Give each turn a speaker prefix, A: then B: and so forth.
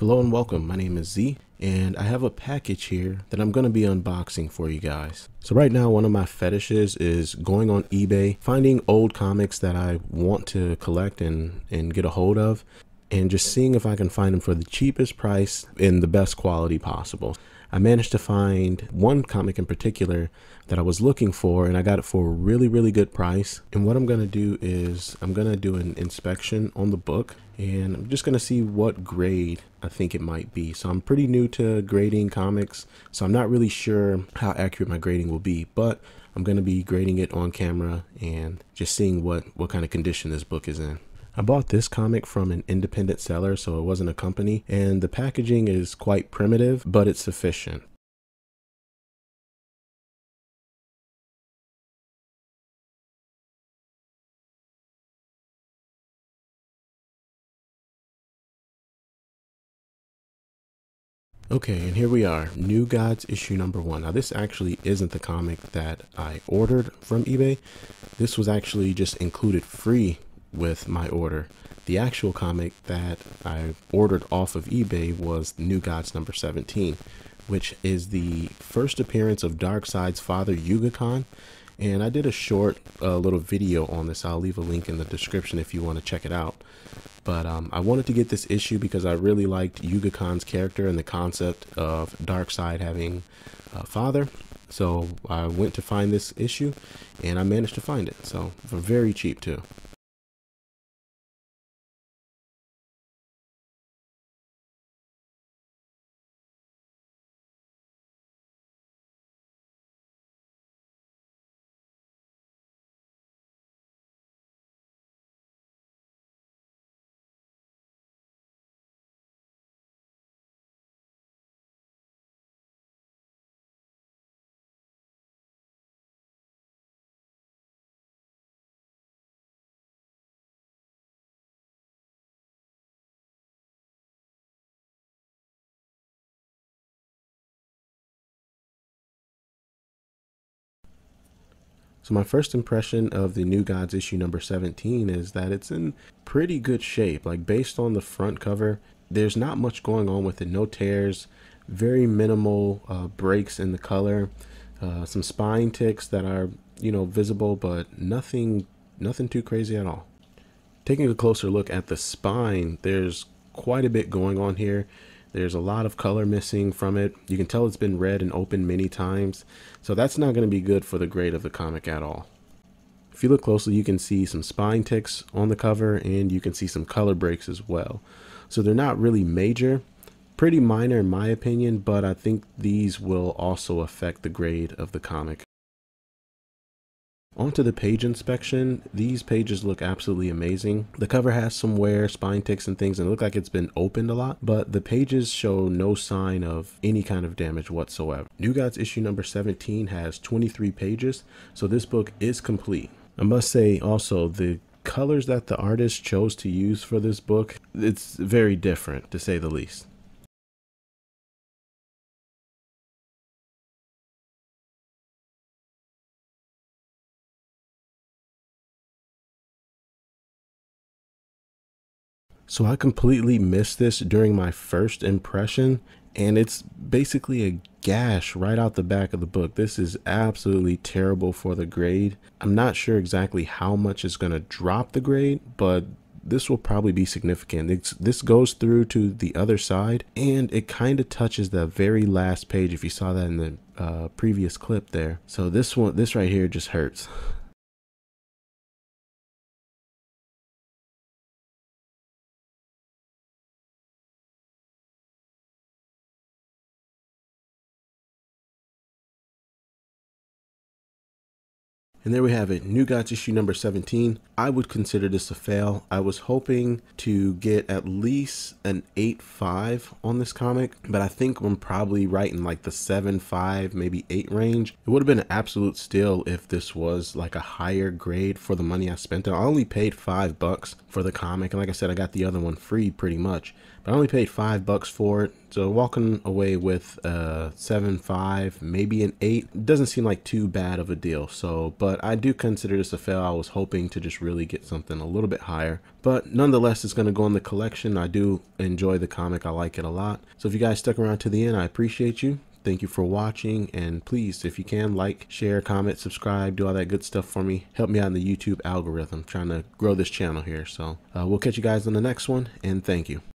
A: Hello and welcome. My name is Z and I have a package here that I'm going to be unboxing for you guys. So right now one of my fetishes is going on eBay, finding old comics that I want to collect and, and get a hold of and just seeing if I can find them for the cheapest price in the best quality possible. I managed to find one comic in particular that I was looking for and I got it for a really, really good price. And what I'm going to do is I'm going to do an inspection on the book and I'm just going to see what grade I think it might be. So I'm pretty new to grading comics, so I'm not really sure how accurate my grading will be, but I'm going to be grading it on camera and just seeing what, what kind of condition this book is in. I bought this comic from an independent seller, so it wasn't a company, and the packaging is quite primitive, but it's sufficient. Okay, and here we are, New Gods issue number one. Now this actually isn't the comic that I ordered from eBay. This was actually just included free with my order. The actual comic that I ordered off of eBay was New Gods number 17, which is the first appearance of Darkseid's father Yuga Khan. And I did a short uh, little video on this. I'll leave a link in the description if you want to check it out. But um, I wanted to get this issue because I really liked Yuga Khan's character and the concept of Darkseid having a father. So I went to find this issue and I managed to find it. So for very cheap too. So my first impression of the New Gods issue number 17 is that it's in pretty good shape. Like based on the front cover, there's not much going on with it. No tears, very minimal uh, breaks in the color, uh, some spine ticks that are, you know, visible, but nothing, nothing too crazy at all. Taking a closer look at the spine, there's quite a bit going on here. There's a lot of color missing from it. You can tell it's been read and opened many times. So that's not going to be good for the grade of the comic at all. If you look closely, you can see some spine ticks on the cover and you can see some color breaks as well. So they're not really major, pretty minor in my opinion, but I think these will also affect the grade of the comic. Onto the page inspection, these pages look absolutely amazing. The cover has some wear, spine ticks and things and it look like it's been opened a lot, but the pages show no sign of any kind of damage whatsoever. New Gods issue number 17 has 23 pages, so this book is complete. I must say also the colors that the artist chose to use for this book, it's very different to say the least. So I completely missed this during my first impression and it's basically a gash right out the back of the book. This is absolutely terrible for the grade. I'm not sure exactly how much is going to drop the grade, but this will probably be significant. It's, this goes through to the other side and it kind of touches the very last page if you saw that in the uh, previous clip there. So this one, this right here just hurts. And there we have it, New Gods issue number 17. I would consider this a fail. I was hoping to get at least an 8.5 on this comic, but I think I'm probably right in like the 7.5, maybe 8 range. It would have been an absolute steal if this was like a higher grade for the money I spent. I only paid 5 bucks for the comic, and like I said, I got the other one free pretty much. But I only paid five bucks for it. So walking away with a seven five, maybe an eight, doesn't seem like too bad of a deal. So, but I do consider this a fail. I was hoping to just really get something a little bit higher, but nonetheless, it's going to go in the collection. I do enjoy the comic. I like it a lot. So if you guys stuck around to the end, I appreciate you. Thank you for watching. And please, if you can, like, share, comment, subscribe, do all that good stuff for me. Help me out in the YouTube algorithm. Trying to grow this channel here. So uh, we'll catch you guys on the next one. And thank you.